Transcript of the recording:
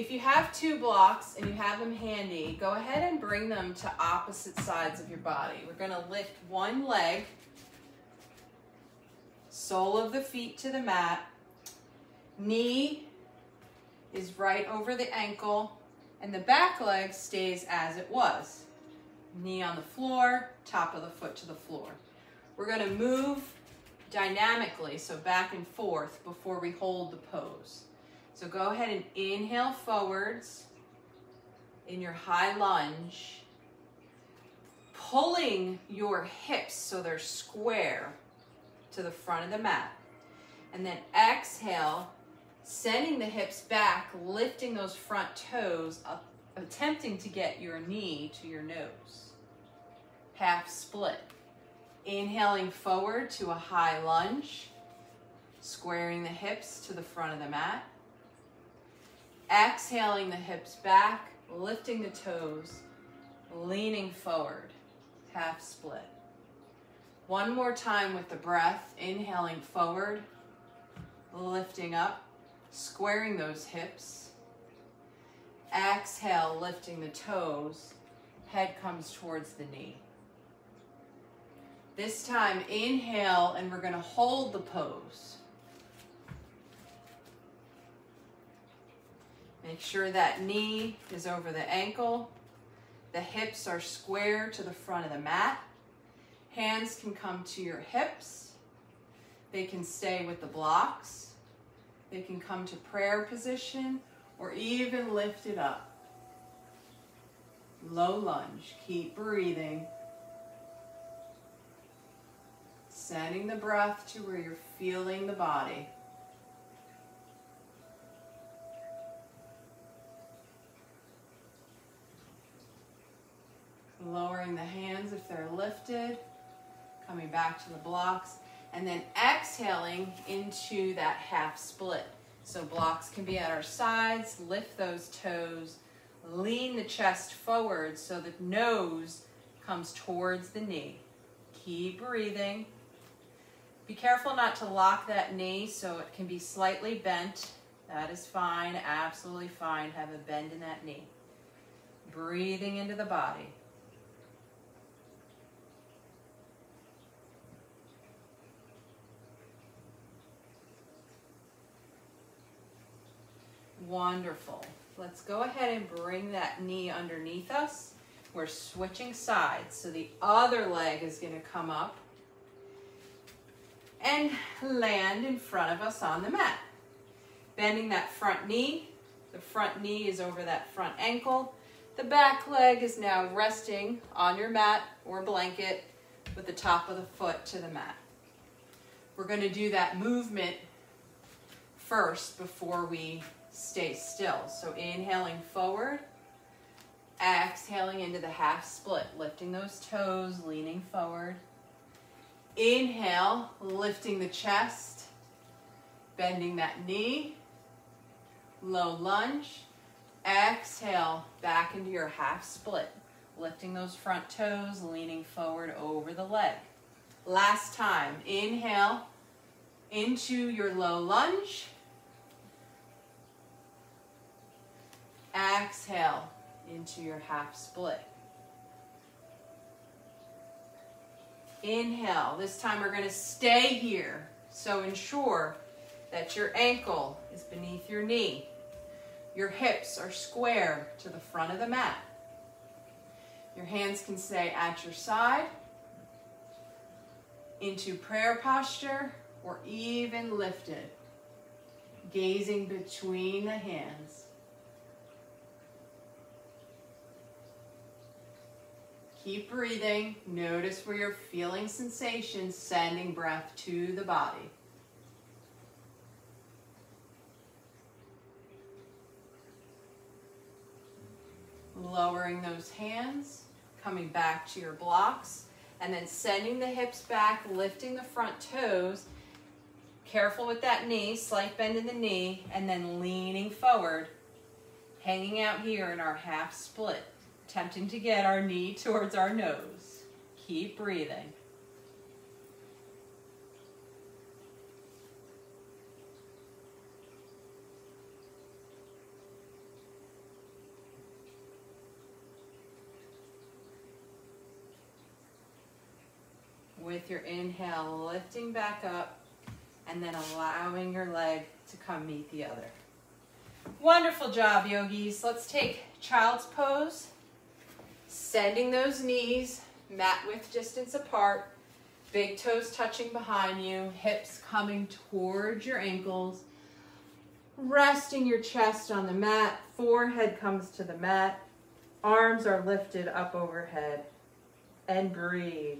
If you have two blocks and you have them handy, go ahead and bring them to opposite sides of your body. We're gonna lift one leg, sole of the feet to the mat, knee is right over the ankle, and the back leg stays as it was. Knee on the floor, top of the foot to the floor. We're gonna move dynamically, so back and forth before we hold the pose. So go ahead and inhale forwards in your high lunge, pulling your hips so they're square to the front of the mat. And then exhale, sending the hips back, lifting those front toes up, attempting to get your knee to your nose. Half split. Inhaling forward to a high lunge, squaring the hips to the front of the mat. Exhaling the hips back, lifting the toes, leaning forward, half split. One more time with the breath, inhaling forward, lifting up, squaring those hips. Exhale, lifting the toes, head comes towards the knee. This time, inhale, and we're gonna hold the pose. Make sure that knee is over the ankle. The hips are square to the front of the mat. Hands can come to your hips. They can stay with the blocks. They can come to prayer position or even lift it up. Low lunge. Keep breathing. Sending the breath to where you're feeling the body. The hands if they're lifted. Coming back to the blocks. And then exhaling into that half split. So blocks can be at our sides. Lift those toes. Lean the chest forward so the nose comes towards the knee. Keep breathing. Be careful not to lock that knee so it can be slightly bent. That is fine, absolutely fine. Have a bend in that knee. Breathing into the body. Wonderful. Let's go ahead and bring that knee underneath us. We're switching sides. So the other leg is going to come up and land in front of us on the mat. Bending that front knee. The front knee is over that front ankle. The back leg is now resting on your mat or blanket with the top of the foot to the mat. We're going to do that movement first before we stay still. So inhaling forward, exhaling into the half split, lifting those toes, leaning forward. Inhale, lifting the chest, bending that knee, low lunge. Exhale, back into your half split, lifting those front toes, leaning forward over the leg. Last time, inhale into your low lunge. Exhale into your half split. Inhale. This time we're going to stay here. So ensure that your ankle is beneath your knee. Your hips are square to the front of the mat. Your hands can stay at your side, into prayer posture, or even lifted, gazing between the hands. Keep breathing. Notice where you're feeling sensations, sending breath to the body. Lowering those hands, coming back to your blocks, and then sending the hips back, lifting the front toes. Careful with that knee, slight bend in the knee, and then leaning forward, hanging out here in our half split attempting to get our knee towards our nose. Keep breathing. With your inhale, lifting back up and then allowing your leg to come meet the other. Wonderful job, yogis. Let's take child's pose. Sending those knees mat width distance apart. Big toes touching behind you, hips coming towards your ankles. Resting your chest on the mat, forehead comes to the mat, arms are lifted up overhead. And breathe.